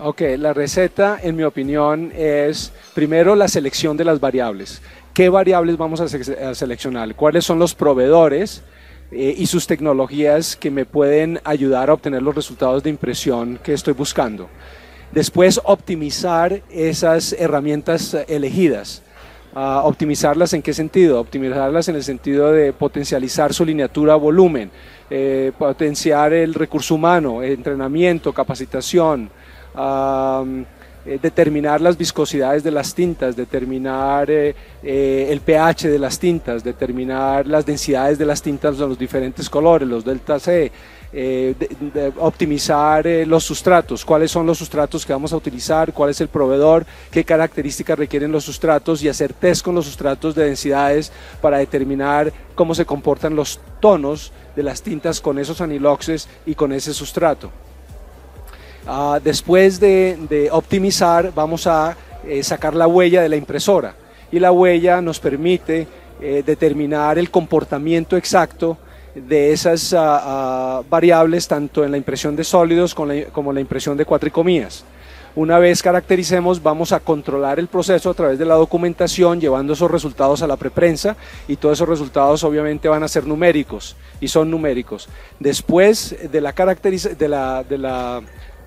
Ok, la receta, en mi opinión, es primero la selección de las variables. ¿Qué variables vamos a, seleccionar? ¿Cuáles son los proveedores eh, y sus tecnologías que me pueden ayudar a obtener los resultados de impresión que estoy buscando? Después, optimizar esas herramientas elegidas. ¿Optimizarlas en qué sentido? Optimizarlas en el sentido de potencializar su lineatura volumen, eh, potenciar el recurso humano, entrenamiento, capacitación, eh, determinar las viscosidades de las tintas, determinar eh, eh, el pH de las tintas, determinar las densidades de las tintas de los diferentes colores, los delta C, optimizar los sustratos, cuáles son los sustratos que vamos a utilizar, cuál es el proveedor, qué características requieren los sustratos y hacer test con los sustratos de densidades para determinar cómo se comportan los tonos de las tintas con esos aniloxes y con ese sustrato. Ah, después de, optimizar, vamos a eh, sacar la huella de la impresora y la huella nos permite eh, determinar el comportamiento exacto de esas ah, ah, variables tanto en la impresión de sólidos como la, como la impresión de cuatricomías. Una vez caractericemos, vamos a controlar el proceso a través de la documentación, llevando esos resultados a la preprensa y todos esos resultados obviamente van a ser numéricos y son numéricos. Después de la, de la, de la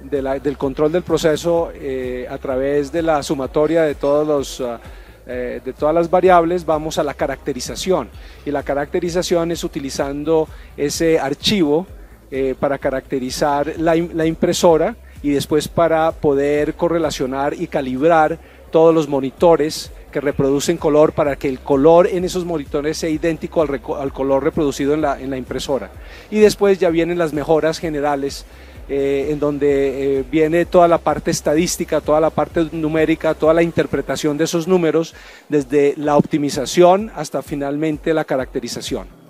del control del proceso eh, a través de la sumatoria de, todos los, ah, eh, de todas las variables vamos a la caracterización. Y la caracterización es utilizando ese archivo eh, para caracterizar la, la impresora y después para poder correlacionar y calibrar todos los monitores que reproducen color para que el color en esos monitores sea idéntico al, color reproducido en la, en la, impresora. Y después ya vienen las mejoras generales eh, en donde eh, viene toda la parte estadística, toda la parte numérica, toda la interpretación de esos números, desde la optimización hasta finalmente la caracterización.